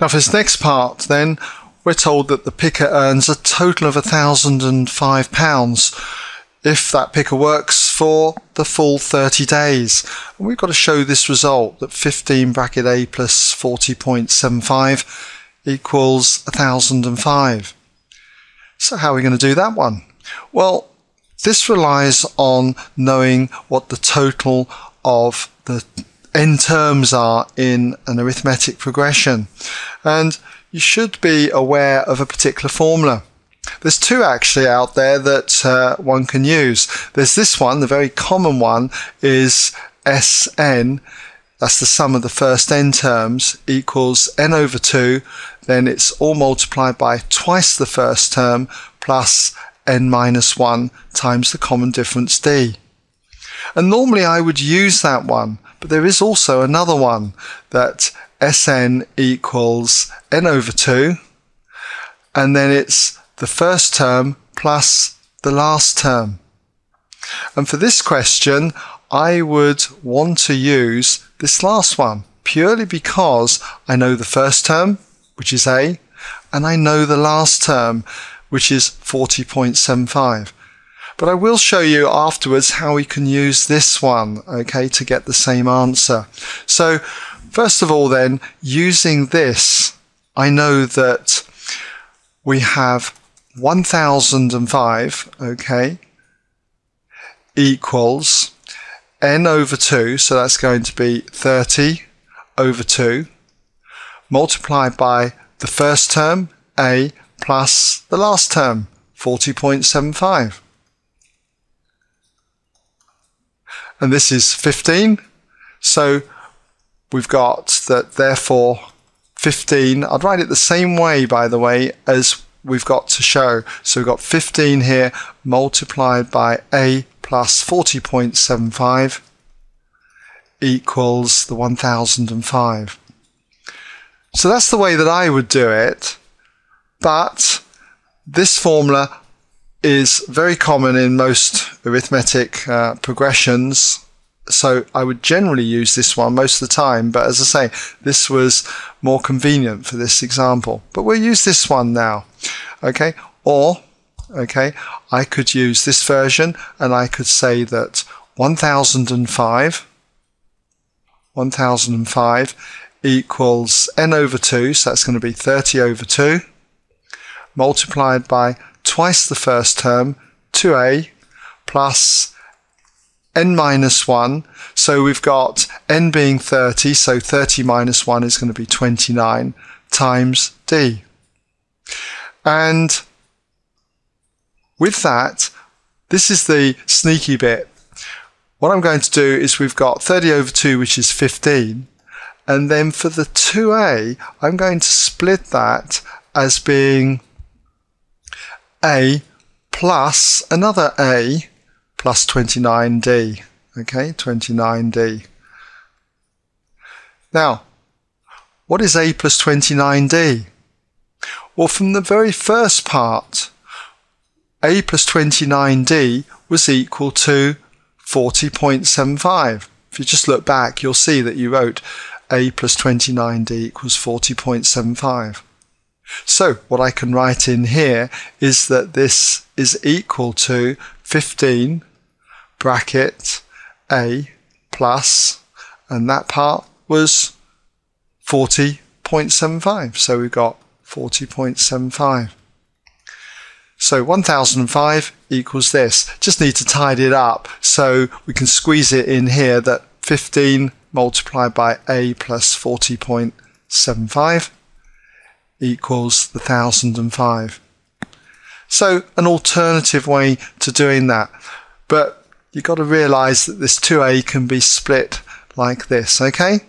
Now for this next part then, we're told that the picker earns a total of £1,005 if that picker works for the full 30 days. And we've got to show this result that 15 bracket A plus 40.75 equals 1005. So how are we going to do that one? Well, this relies on knowing what the total of the n terms are in an arithmetic progression. And you should be aware of a particular formula. There's two actually out there that uh, one can use. There's this one, the very common one is Sn, that's the sum of the first n terms, equals n over 2, then it's all multiplied by twice the first term plus n minus 1 times the common difference d. And normally I would use that one, but there is also another one that Sn equals n over 2, and then it's the first term plus the last term. And for this question, I would want to use this last one purely because I know the first term, which is A, and I know the last term, which is 40.75. But I will show you afterwards how we can use this one, okay, to get the same answer. So First of all, then, using this, I know that we have 1005, okay, equals n over 2, so that's going to be 30 over 2, multiplied by the first term, a, plus the last term, 40.75. And this is 15, so we've got that therefore 15. I'd write it the same way, by the way, as we've got to show. So we've got 15 here multiplied by a plus 40.75 equals the 1005. So that's the way that I would do it. But this formula is very common in most arithmetic uh, progressions so I would generally use this one most of the time, but as I say, this was more convenient for this example. But we'll use this one now, okay? Or, okay, I could use this version and I could say that 1005, 1005 equals n over 2, so that's going to be 30 over 2, multiplied by twice the first term, 2a, plus n minus 1. So we've got n being 30, so 30 minus 1 is going to be 29 times d. And with that, this is the sneaky bit. What I'm going to do is we've got 30 over 2, which is 15. And then for the 2a, I'm going to split that as being a plus another a plus 29d. Okay, 29d. Now, what is a plus 29d? Well, from the very first part, a plus 29d was equal to 40.75. If you just look back, you'll see that you wrote a plus 29d equals 40.75. So what I can write in here is that this is equal to 15 bracket A plus, and that part was 40.75. So we've got 40.75. So 1005 equals this. Just need to tidy it up so we can squeeze it in here that 15 multiplied by A plus 40.75 equals the 1005. So an alternative way to doing that. But you've got to realize that this 2a can be split like this, okay?